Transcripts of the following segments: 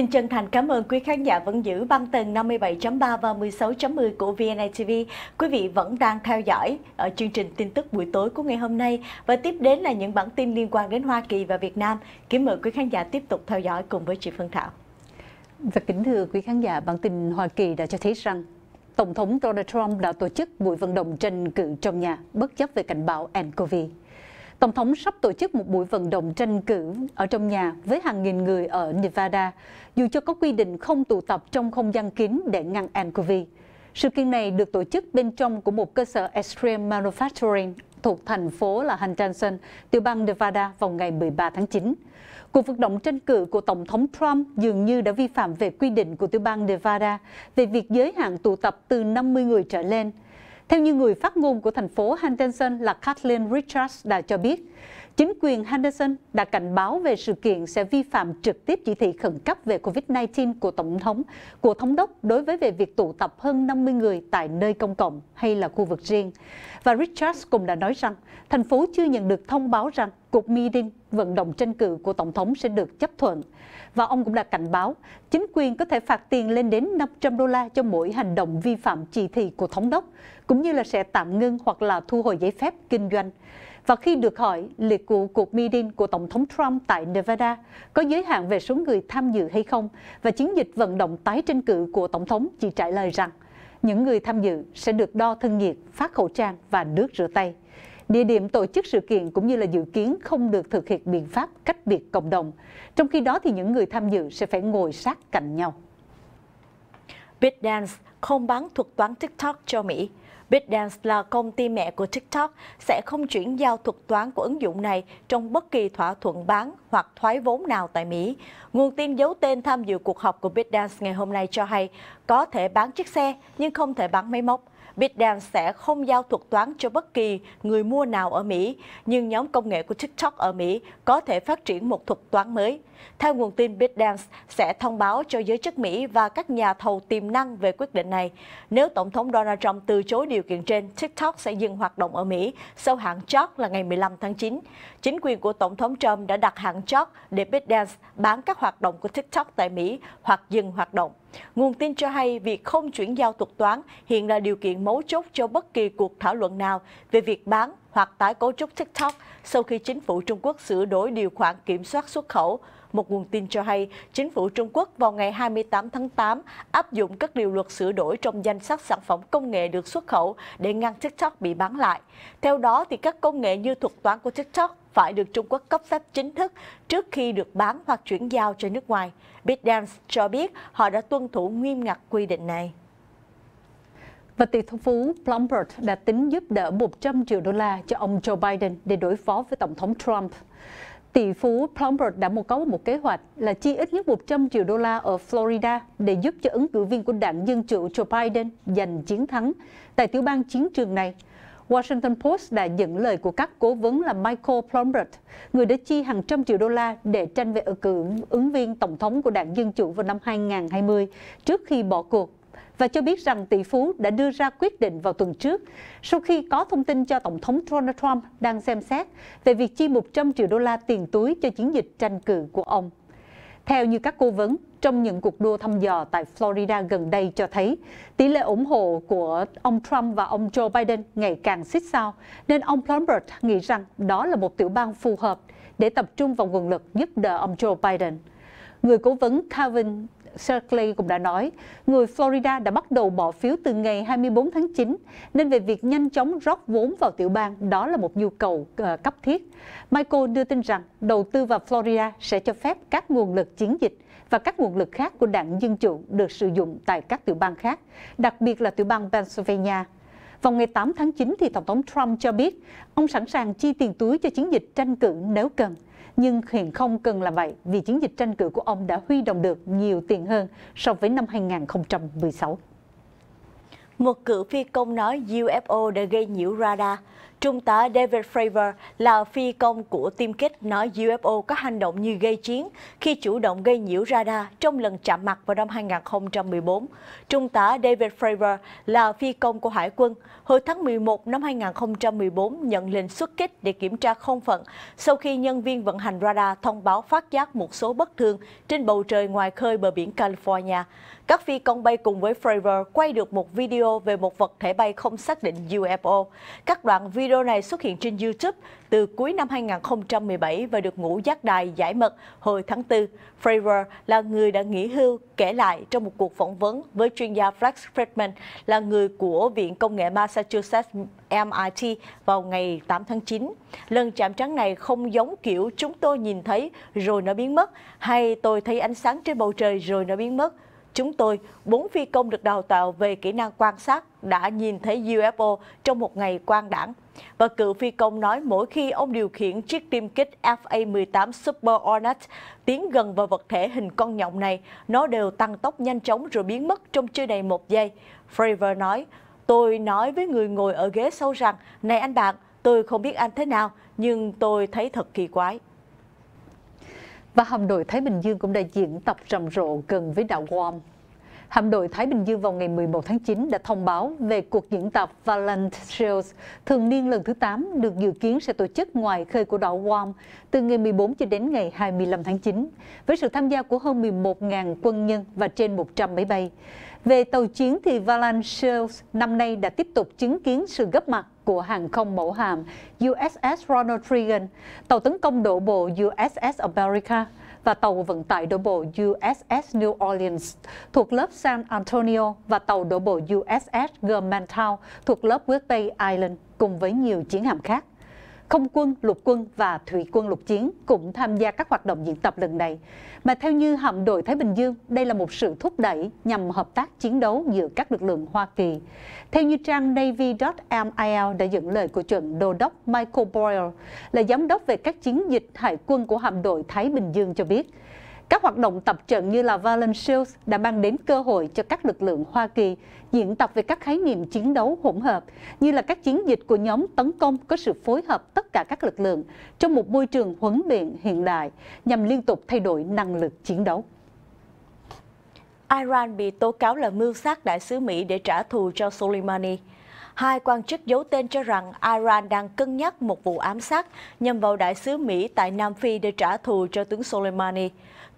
Xin chân thành cảm ơn quý khán giả vẫn giữ băng tần 57.3 và 16.10 của VNITV. Quý vị vẫn đang theo dõi ở chương trình tin tức buổi tối của ngày hôm nay và tiếp đến là những bản tin liên quan đến Hoa Kỳ và Việt Nam. Kính mời quý khán giả tiếp tục theo dõi cùng với chị Phương Thảo. Và kính thưa quý khán giả, bản tin Hoa Kỳ đã cho thấy rằng Tổng thống Donald Trump đã tổ chức buổi vận động tranh cử trong nhà bất chấp về cảnh báo nCoV. Tổng thống sắp tổ chức một buổi vận động tranh cử ở trong nhà với hàng nghìn người ở Nevada, dù cho có quy định không tụ tập trong không gian kín để ngăn nCoV. Sự kiện này được tổ chức bên trong của một cơ sở Extreme Manufacturing thuộc thành phố là Huntington, tiểu bang Nevada vào ngày 13 tháng 9. Cuộc vận động tranh cử của Tổng thống Trump dường như đã vi phạm về quy định của tiểu bang Nevada về việc giới hạn tụ tập từ 50 người trở lên. Theo như người phát ngôn của thành phố Henderson là Kathleen Richards đã cho biết, chính quyền Henderson đã cảnh báo về sự kiện sẽ vi phạm trực tiếp chỉ thị khẩn cấp về COVID-19 của Tổng thống, của Thống đốc đối với về việc tụ tập hơn 50 người tại nơi công cộng hay là khu vực riêng. Và Richards cũng đã nói rằng thành phố chưa nhận được thông báo rằng cuộc meeting vận động tranh cử của Tổng thống sẽ được chấp thuận. Và ông cũng đã cảnh báo chính quyền có thể phạt tiền lên đến 500 đô la cho mỗi hành động vi phạm chỉ thị của Thống đốc, cũng như là sẽ tạm ngưng hoặc là thu hồi giấy phép kinh doanh. Và khi được hỏi liệt cụ cuộc meeting của Tổng thống Trump tại Nevada có giới hạn về số người tham dự hay không và chiến dịch vận động tái tranh cử của Tổng thống chỉ trả lời rằng những người tham dự sẽ được đo thân nhiệt, phát khẩu trang và nước rửa tay. Địa điểm tổ chức sự kiện cũng như là dự kiến không được thực hiện biện pháp cách biệt cộng đồng. Trong khi đó thì những người tham dự sẽ phải ngồi sát cạnh nhau. BitDance không bán thuật toán TikTok cho Mỹ. BitDance là công ty mẹ của TikTok, sẽ không chuyển giao thuật toán của ứng dụng này trong bất kỳ thỏa thuận bán hoặc thoái vốn nào tại Mỹ. Nguồn tin giấu tên tham dự cuộc họp của BitDance ngày hôm nay cho hay có thể bán chiếc xe nhưng không thể bán máy móc. BitDance sẽ không giao thuật toán cho bất kỳ người mua nào ở Mỹ, nhưng nhóm công nghệ của TikTok ở Mỹ có thể phát triển một thuật toán mới. Theo nguồn tin, BitDance sẽ thông báo cho giới chức Mỹ và các nhà thầu tiềm năng về quyết định này. Nếu Tổng thống Donald Trump từ chối điều kiện trên, TikTok sẽ dừng hoạt động ở Mỹ sau hạn chót là ngày 15 tháng 9. Chính quyền của Tổng thống Trump đã đặt hạn chót để BitDance bán các hoạt động của TikTok tại Mỹ hoặc dừng hoạt động. Nguồn tin cho hay việc không chuyển giao thuật toán hiện là điều kiện mấu chốt cho bất kỳ cuộc thảo luận nào về việc bán hoặc tái cấu trúc TikTok sau khi chính phủ Trung Quốc sửa đổi điều khoản kiểm soát xuất khẩu. Một nguồn tin cho hay, chính phủ Trung Quốc vào ngày 28 tháng 8 áp dụng các điều luật sửa đổi trong danh sách sản phẩm công nghệ được xuất khẩu để ngăn TikTok bị bán lại. Theo đó, thì các công nghệ như thuật toán của TikTok phải được Trung Quốc cấp phép chính thức trước khi được bán hoặc chuyển giao cho nước ngoài. BitDance cho biết họ đã tuân thủ nghiêm ngặt quy định này. Và tỷ phú Bloomberg đã tính giúp đỡ 100 triệu đô la cho ông Joe Biden để đối phó với Tổng thống Trump. Tỷ phú Bloomberg đã một có một kế hoạch là chi ít nhất 100 triệu đô la ở Florida để giúp cho ứng cử viên của đảng Dân Chủ Joe Biden giành chiến thắng tại tiểu bang chiến trường này. Washington Post đã dẫn lời của các cố vấn là Michael Bloomberg, người đã chi hàng trăm triệu đô la để tranh về ứng cử ứng viên tổng thống của đảng Dân Chủ vào năm 2020 trước khi bỏ cuộc và cho biết rằng tỷ phú đã đưa ra quyết định vào tuần trước sau khi có thông tin cho Tổng thống Donald Trump đang xem xét về việc chi 100 triệu đô la tiền túi cho chiến dịch tranh cử của ông. Theo như các cố vấn, trong những cuộc đua thăm dò tại Florida gần đây cho thấy tỷ lệ ủng hộ của ông Trump và ông Joe Biden ngày càng xích sao, nên ông Bloomberg nghĩ rằng đó là một tiểu bang phù hợp để tập trung vào nguồn lực giúp đỡ ông Joe Biden. Người cố vấn Calvin Shirley cũng đã nói, người Florida đã bắt đầu bỏ phiếu từ ngày 24 tháng 9, nên về việc nhanh chóng rót vốn vào tiểu bang, đó là một nhu cầu uh, cấp thiết. Michael đưa tin rằng đầu tư vào Florida sẽ cho phép các nguồn lực chiến dịch và các nguồn lực khác của đảng Dân Chủ được sử dụng tại các tiểu bang khác, đặc biệt là tiểu bang Pennsylvania. Vào ngày 8 tháng 9 thì Tổng thống Trump cho biết ông sẵn sàng chi tiền túi cho chiến dịch tranh cử nếu cần nhưng hiện không cần là vậy, vì chiến dịch tranh cử của ông đã huy động được nhiều tiền hơn so với năm 2016. Một cựu phi công nói UFO đã gây nhiễu radar. Trung tá David Fravor là phi công của tiêm kích nói UFO có hành động như gây chiến khi chủ động gây nhiễu radar trong lần chạm mặt vào năm 2014. Trung tá David Fravor là phi công của Hải quân. Hồi tháng 11 năm 2014 nhận lệnh xuất kích để kiểm tra không phận sau khi nhân viên vận hành radar thông báo phát giác một số bất thường trên bầu trời ngoài khơi bờ biển California. Các phi công bay cùng với Fravor quay được một video về một vật thể bay không xác định UFO. Các đoạn video Video này xuất hiện trên YouTube từ cuối năm 2017 và được ngũ giác đài giải mật hồi tháng 4. Fravor là người đã nghỉ hưu, kể lại trong một cuộc phỏng vấn với chuyên gia Flex Friedman, là người của Viện Công nghệ Massachusetts MIT vào ngày 8 tháng 9. Lần chạm trán này không giống kiểu chúng tôi nhìn thấy, rồi nó biến mất, hay tôi thấy ánh sáng trên bầu trời, rồi nó biến mất Chúng tôi, bốn phi công được đào tạo về kỹ năng quan sát, đã nhìn thấy UFO trong một ngày quang đảng. Và cựu phi công nói mỗi khi ông điều khiển chiếc tiêm kích FA-18 Super Hornet tiến gần vào vật thể hình con nhộng này, nó đều tăng tốc nhanh chóng rồi biến mất trong chưa đầy một giây. Fravor nói, tôi nói với người ngồi ở ghế sau rằng, này anh bạn, tôi không biết anh thế nào, nhưng tôi thấy thật kỳ quái. Và hạm đội Thái Bình Dương cũng đã diễn tập rầm rộ gần với đảo Guam. Hạm đội Thái Bình Dương vào ngày 11 tháng 9 đã thông báo về cuộc diễn tập Valiant Shields thường niên lần thứ 8 được dự kiến sẽ tổ chức ngoài khơi của đảo Guam từ ngày 14 cho đến ngày 25 tháng 9 với sự tham gia của hơn 11.000 quân nhân và trên 100 máy bay. Về tàu chiến thì Valiant Shields năm nay đã tiếp tục chứng kiến sự gấp mặt của hàng không mẫu hạm USS Ronald Reagan, tàu tấn công đổ bộ USS America và tàu vận tải đổ bộ USS New Orleans thuộc lớp San Antonio và tàu đổ bộ USS Germantown thuộc lớp West Island cùng với nhiều chiến hạm khác. Không quân, lục quân và thủy quân lục chiến cũng tham gia các hoạt động diễn tập lần này. Mà theo như hạm đội Thái Bình Dương, đây là một sự thúc đẩy nhằm hợp tác chiến đấu giữa các lực lượng Hoa Kỳ. Theo như trang Navy.mil đã dẫn lời của chuẩn đô đốc Michael Boyle, là giám đốc về các chiến dịch hải quân của hạm đội Thái Bình Dương cho biết, các hoạt động tập trận như là Valiant Shields đã mang đến cơ hội cho các lực lượng Hoa Kỳ diễn tập về các khái niệm chiến đấu hỗn hợp, như là các chiến dịch của nhóm tấn công có sự phối hợp tất cả các lực lượng trong một môi trường huấn luyện hiện đại nhằm liên tục thay đổi năng lực chiến đấu. Iran bị tố cáo là mưu sát đại sứ Mỹ để trả thù cho Soleimani. Hai quan chức giấu tên cho rằng Iran đang cân nhắc một vụ ám sát nhằm vào đại sứ Mỹ tại Nam Phi để trả thù cho tướng Soleimani.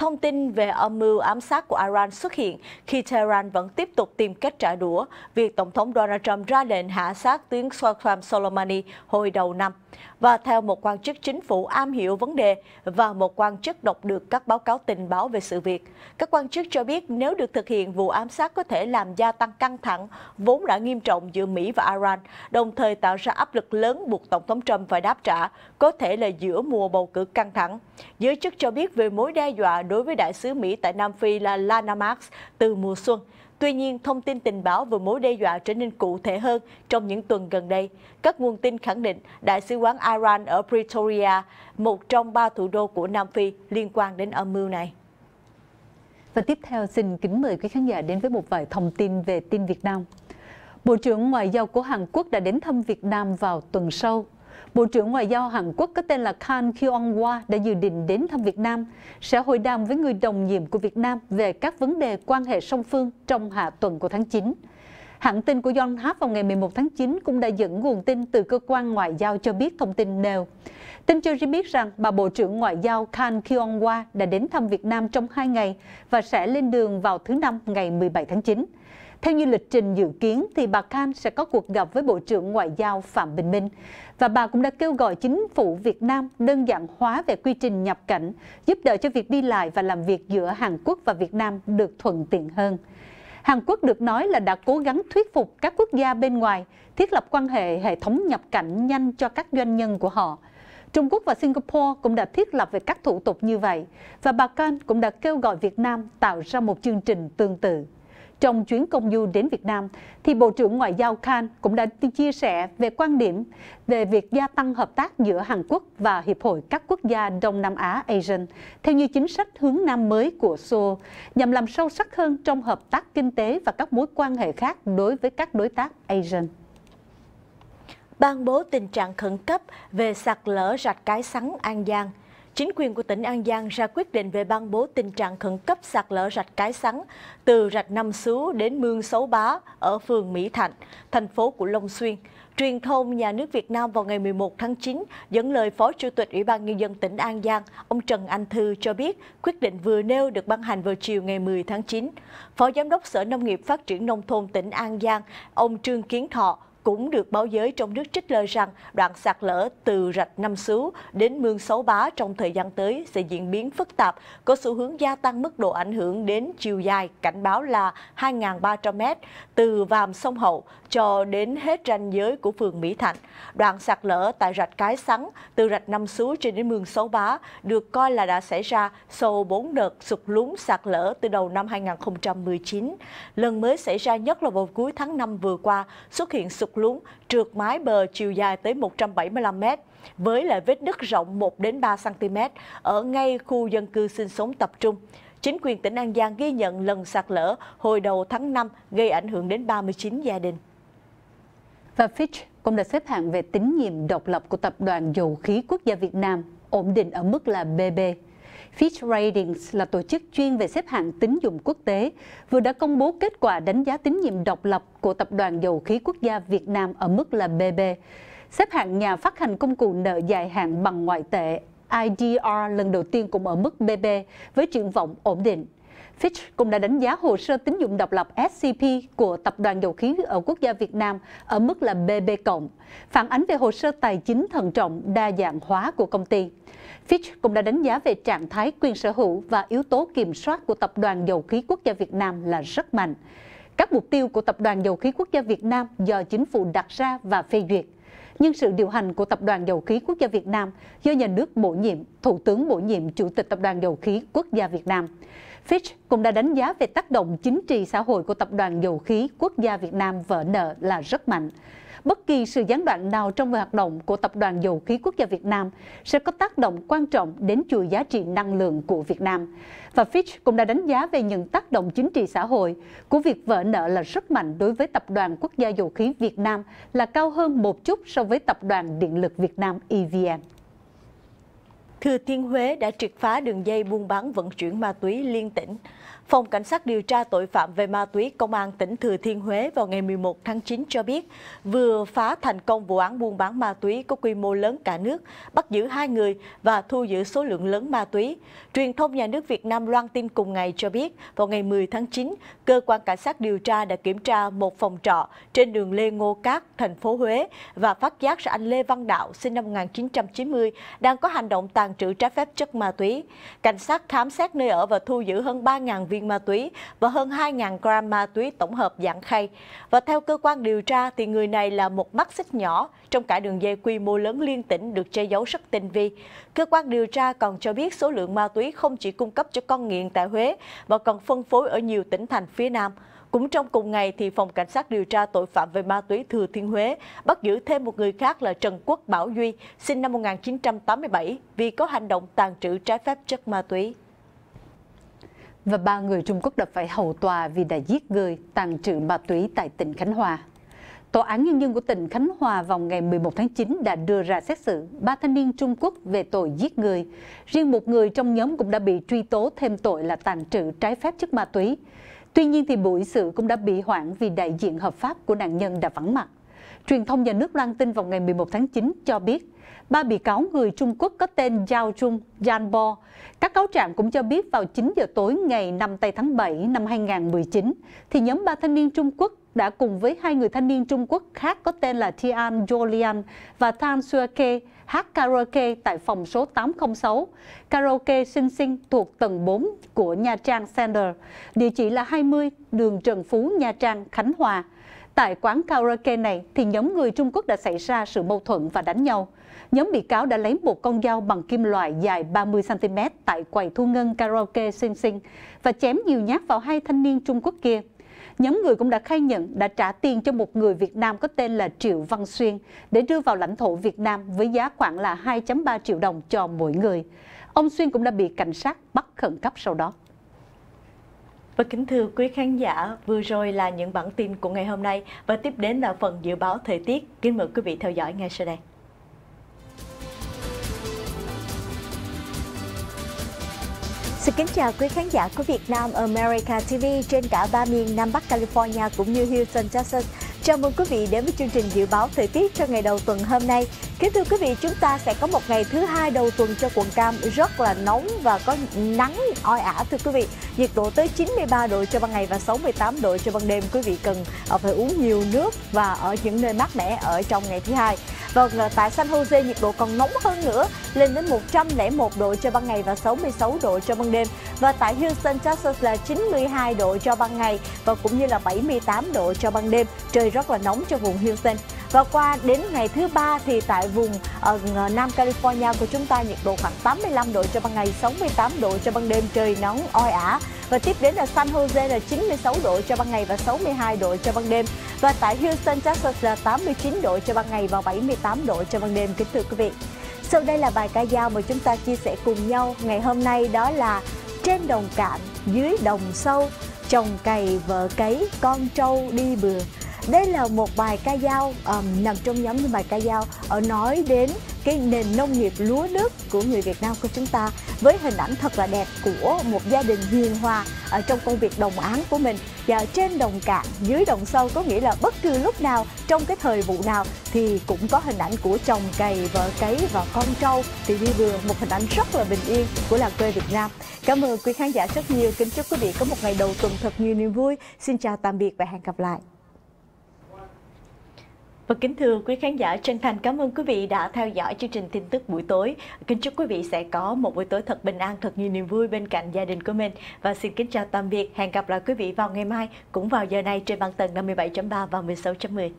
Thông tin về âm mưu ám sát của Iran xuất hiện khi Tehran vẫn tiếp tục tìm cách trả đũa việc Tổng thống Donald Trump ra lệnh hạ sát tướng Qasem Soleimani hồi đầu năm. Và theo một quan chức chính phủ am hiểu vấn đề và một quan chức đọc được các báo cáo tình báo về sự việc, các quan chức cho biết nếu được thực hiện, vụ ám sát có thể làm gia tăng căng thẳng vốn đã nghiêm trọng giữa Mỹ và Iran, đồng thời tạo ra áp lực lớn buộc Tổng thống Trump phải đáp trả, có thể là giữa mùa bầu cử căng thẳng. Giới chức cho biết về mối đe dọa đối với đại sứ Mỹ tại Nam Phi là Lana Marx từ mùa xuân. Tuy nhiên, thông tin tình báo về mối đe dọa trở nên cụ thể hơn trong những tuần gần đây. Các nguồn tin khẳng định Đại sứ quán Iran ở Pretoria, một trong ba thủ đô của Nam Phi, liên quan đến âm mưu này. Và tiếp theo xin kính mời quý khán giả đến với một vài thông tin về tin Việt Nam. Bộ trưởng Ngoại giao của Hàn Quốc đã đến thăm Việt Nam vào tuần sau. Bộ trưởng Ngoại giao Hàn Quốc có tên là Khan Kyung-hwa đã dự định đến thăm Việt Nam, sẽ hội đàm với người đồng nhiệm của Việt Nam về các vấn đề quan hệ song phương trong hạ tuần của tháng 9. Hãng tin của Yonhap vào ngày 11 tháng 9 cũng đã dẫn nguồn tin từ cơ quan ngoại giao cho biết thông tin nêu. Tin cho biết rằng bà Bộ trưởng Ngoại giao Khan Kyung-hwa đã đến thăm Việt Nam trong hai ngày và sẽ lên đường vào thứ Năm ngày 17 tháng 9. Theo như lịch trình dự kiến thì bà Khan sẽ có cuộc gặp với Bộ trưởng Ngoại giao Phạm Bình Minh và bà cũng đã kêu gọi chính phủ Việt Nam đơn giản hóa về quy trình nhập cảnh, giúp đỡ cho việc đi lại và làm việc giữa Hàn Quốc và Việt Nam được thuận tiện hơn. Hàn Quốc được nói là đã cố gắng thuyết phục các quốc gia bên ngoài thiết lập quan hệ hệ thống nhập cảnh nhanh cho các doanh nhân của họ. Trung Quốc và Singapore cũng đã thiết lập về các thủ tục như vậy và bà Khan cũng đã kêu gọi Việt Nam tạo ra một chương trình tương tự. Trong chuyến công du đến Việt Nam, thì Bộ trưởng Ngoại giao Khan cũng đã chia sẻ về quan điểm về việc gia tăng hợp tác giữa Hàn Quốc và Hiệp hội các quốc gia Đông Nam Á ASEAN theo như chính sách hướng Nam mới của Seoul nhằm làm sâu sắc hơn trong hợp tác kinh tế và các mối quan hệ khác đối với các đối tác ASEAN. ban bố tình trạng khẩn cấp về sạt lở rạch cái sắn An Giang. Chính quyền của tỉnh An Giang ra quyết định về ban bố tình trạng khẩn cấp sạt lở rạch cái sắn từ rạch Năm Xú đến mương Xấu Bá ở phường Mỹ Thạnh, thành phố của Long Xuyên. Truyền thông nhà nước Việt Nam vào ngày 11 tháng 9 dẫn lời Phó Chủ tịch Ủy ban Nhân dân tỉnh An Giang, ông Trần Anh Thư cho biết quyết định vừa nêu được ban hành vào chiều ngày 10 tháng 9. Phó Giám đốc Sở Nông nghiệp Phát triển Nông thôn tỉnh An Giang, ông Trương Kiến Thọ cũng được báo giới trong nước trích lời rằng đoạn sạt lở từ rạch Năm Xú đến mương Sáu Bá trong thời gian tới sẽ diễn biến phức tạp, có xu hướng gia tăng mức độ ảnh hưởng đến chiều dài, cảnh báo là 2.300 m từ vàm sông Hậu cho đến hết ranh giới của phường Mỹ Thạnh. Đoạn sạt lở tại rạch Cái Sắn từ rạch Năm Xú trên đến mương Sáu Bá được coi là đã xảy ra sau 4 đợt sụt lún sạt lở từ đầu năm 2019. Lần mới xảy ra nhất là vào cuối tháng 5 vừa qua, xuất hiện sụt lún trượt mái bờ chiều dài tới 175 m với lại vết nứt rộng 1 đến 3 cm ở ngay khu dân cư sinh sống tập trung. Chính quyền tỉnh An Giang ghi nhận lần sạt lở hồi đầu tháng 5 gây ảnh hưởng đến 39 gia đình. Và Fitch cũng đã xếp hạng về tín nhiệm độc lập của Tập đoàn Dầu khí Quốc gia Việt Nam, ổn định ở mức là BB. Fitch Ratings là tổ chức chuyên về xếp hạng tín dụng quốc tế, vừa đã công bố kết quả đánh giá tín nhiệm độc lập của Tập đoàn Dầu khí Quốc gia Việt Nam ở mức là BB. Xếp hạng nhà phát hành công cụ nợ dài hạn bằng ngoại tệ IDR lần đầu tiên cũng ở mức BB với triển vọng ổn định. Fitch cũng đã đánh giá hồ sơ tín dụng độc lập SCP của Tập đoàn Dầu khí ở quốc gia Việt Nam ở mức là BB cộng, phản ánh về hồ sơ tài chính thận trọng đa dạng hóa của công ty. Fitch cũng đã đánh giá về trạng thái quyền sở hữu và yếu tố kiểm soát của Tập đoàn Dầu khí Quốc gia Việt Nam là rất mạnh. Các mục tiêu của Tập đoàn Dầu khí Quốc gia Việt Nam do chính phủ đặt ra và phê duyệt. Nhưng sự điều hành của Tập đoàn Dầu khí Quốc gia Việt Nam do nhà nước bổ nhiệm, Thủ tướng bổ nhiệm Chủ tịch Tập đoàn Dầu khí Quốc gia Việt Nam. Fitch cũng đã đánh giá về tác động chính trị xã hội của Tập đoàn Dầu khí Quốc gia Việt Nam vỡ nợ là rất mạnh bất kỳ sự gián đoạn nào trong hoạt động của Tập đoàn Dầu khí Quốc gia Việt Nam sẽ có tác động quan trọng đến chuỗi giá trị năng lượng của Việt Nam. Và Fitch cũng đã đánh giá về những tác động chính trị xã hội của việc vỡ nợ là rất mạnh đối với Tập đoàn Quốc gia Dầu khí Việt Nam là cao hơn một chút so với Tập đoàn Điện lực Việt Nam EVN. Thừa Thiên Huế đã triệt phá đường dây buôn bán vận chuyển ma túy liên tỉnh. Phòng Cảnh sát điều tra tội phạm về ma túy Công an tỉnh Thừa Thiên Huế vào ngày 11 tháng 9 cho biết vừa phá thành công vụ án buôn bán ma túy có quy mô lớn cả nước, bắt giữ hai người và thu giữ số lượng lớn ma túy. Truyền thông nhà nước Việt Nam loan tin cùng ngày cho biết vào ngày 10 tháng 9, cơ quan cảnh sát điều tra đã kiểm tra một phòng trọ trên đường Lê Ngô Cát, thành phố Huế và phát giác ra anh Lê Văn Đạo sinh năm 1990 đang có hành động tàn trữ trái phép chất ma túy. Cảnh sát khám xét nơi ở và thu giữ hơn 3.000 viên ma túy và hơn 2.000 gram ma túy tổng hợp dạng khay. Và theo cơ quan điều tra, thì người này là một mắt xích nhỏ trong cả đường dây quy mô lớn liên tỉnh được che giấu rất tinh vi. Cơ quan điều tra còn cho biết số lượng ma túy không chỉ cung cấp cho con nghiện tại Huế mà còn phân phối ở nhiều tỉnh thành phía Nam. Cũng trong cùng ngày, thì Phòng Cảnh sát điều tra tội phạm về ma túy Thừa Thiên Huế bắt giữ thêm một người khác là Trần Quốc Bảo Duy, sinh năm 1987, vì có hành động tàn trữ trái phép chất ma túy và ba người Trung Quốc đã phải hầu tòa vì đã giết người, tàn trữ ma túy tại tỉnh Khánh Hòa. Tòa án Nhân dân của tỉnh Khánh Hòa vào ngày 11 tháng 9 đã đưa ra xét xử ba thanh niên Trung Quốc về tội giết người. Riêng một người trong nhóm cũng đã bị truy tố thêm tội là tàn trữ trái phép chất ma túy. Tuy nhiên thì buổi xử cũng đã bị hoãn vì đại diện hợp pháp của nạn nhân đã vắng mặt. Truyền thông nhà nước loan tin vào ngày 11 tháng 9 cho biết ba bị cáo người Trung Quốc có tên Zhao Trung, Jan Bo. Các cáo trạng cũng cho biết vào 9 giờ tối ngày 5 tây tháng 7 năm 2019, thì nhóm ba thanh niên Trung Quốc đã cùng với hai người thanh niên Trung Quốc khác có tên là Tian Jolian và Tan Suake hát karaoke tại phòng số 806, karaoke Sinh Sinh thuộc tầng 4 của Nha Trang Center, địa chỉ là 20 đường Trần Phú, Nha Trang, Khánh Hòa. Tại quán karaoke này thì nhóm người Trung Quốc đã xảy ra sự mâu thuẫn và đánh nhau nhóm bị cáo đã lấy một con dao bằng kim loại dài 30cm tại quầy thu ngân karaoke Sing Sing và chém nhiều nhát vào hai thanh niên Trung Quốc kia. Nhóm người cũng đã khai nhận đã trả tiền cho một người Việt Nam có tên là Triệu Văn Xuyên để đưa vào lãnh thổ Việt Nam với giá khoảng là 2.3 triệu đồng cho mỗi người. Ông Xuyên cũng đã bị cảnh sát bắt khẩn cấp sau đó. Và kính thưa quý khán giả, vừa rồi là những bản tin của ngày hôm nay và tiếp đến là phần dự báo thời tiết. Kính mời quý vị theo dõi ngay sau đây. Xin kính chào quý khán giả của Việt Nam America TV trên cả ba miền Nam Bắc California cũng như Houston, Texas. Chào mừng quý vị đến với chương trình dự báo thời tiết cho ngày đầu tuần hôm nay. Kính thưa quý vị, chúng ta sẽ có một ngày thứ hai đầu tuần cho quận Cam rất là nóng và có nắng oi ả thưa quý vị. Nhiệt độ tới 93 độ cho ban ngày và 68 độ cho ban đêm. Quý vị cần ờ, phải uống nhiều nước và ở những nơi mát mẻ ở trong ngày thứ hai. Vâng, à, tại San Jose nhiệt độ còn nóng hơn nữa, lên đến 101 độ cho ban ngày và 66 độ cho ban đêm. Và tại Houston, Texas là 92 độ cho ban ngày và cũng như là 78 độ cho ban đêm. Trời rất là nóng cho vùng Houston. Và qua đến ngày thứ ba thì tại vùng ờ, ở Nam California của chúng ta nhiệt độ khoảng 85 độ cho ban ngày, 68 độ cho ban đêm, trời nóng oi ả. Và tiếp đến là San Jose là 96 độ cho ban ngày và 62 độ cho ban đêm. Và tại Houston, Texas là 89 độ cho ban ngày và 78 độ cho ban đêm kính thưa quý vị. Sau đây là bài ca dao mà chúng ta chia sẻ cùng nhau ngày hôm nay đó là trên đồng cạn, dưới đồng sâu, chồng cày vợ cấy, con trâu đi bừa. Đây là một bài ca dao um, nằm trong nhóm những bài ca dao ở nói đến cái nền nông nghiệp lúa nước của người Việt Nam của chúng ta với hình ảnh thật là đẹp của một gia đình hiền hòa ở trong công việc đồng án của mình. Và trên đồng cạn, dưới đồng sâu có nghĩa là bất cứ lúc nào, trong cái thời vụ nào thì cũng có hình ảnh của chồng cày vợ cấy và con trâu. Thì đi vừa một hình ảnh rất là bình yên của làng quê Việt Nam. Cảm ơn quý khán giả rất nhiều. Kính chúc quý vị có một ngày đầu tuần thật nhiều niềm vui. Xin chào tạm biệt và hẹn gặp lại và kính thưa quý khán giả, chân thành cảm ơn quý vị đã theo dõi chương trình tin tức buổi tối. Kính chúc quý vị sẽ có một buổi tối thật bình an, thật nhiều niềm vui bên cạnh gia đình của mình. Và xin kính chào tạm biệt, hẹn gặp lại quý vị vào ngày mai cũng vào giờ này trên băng tầng 57.3 và 16.10.